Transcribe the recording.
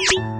you